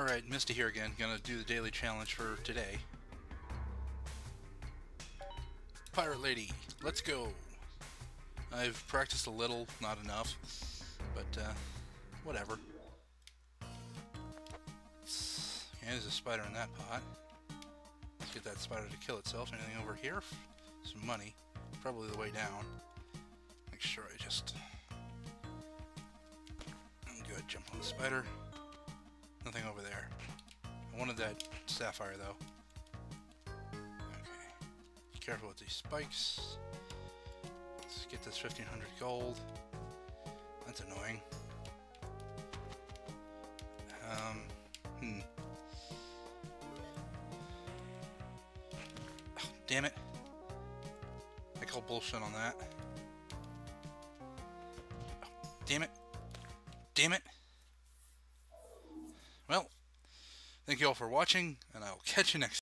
Alright, Misty here again. Gonna do the daily challenge for today. Pirate Lady, let's go! I've practiced a little, not enough, but uh, whatever. Yeah, there's a spider in that pot. Let's get that spider to kill itself. Anything over here? Some money. Probably the way down. Make sure I just... Good, jump on the spider. Nothing over there. I wanted that sapphire, though. Okay. Careful with these spikes. Let's get this 1500 gold. That's annoying. Um, hmm. Oh, damn it. I call bullshit on that. Oh, damn it. Damn it. Thank you all for watching, and I will catch you next